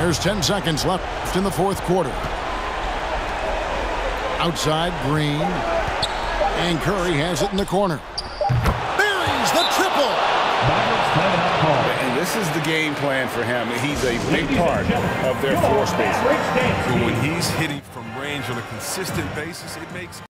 There's 10 seconds left in the fourth quarter. Outside, Green. And Curry has it in the corner. Buries the triple. And this is the game plan for him. He's a big part of their floor space. But when he's hitting from range on a consistent basis, it makes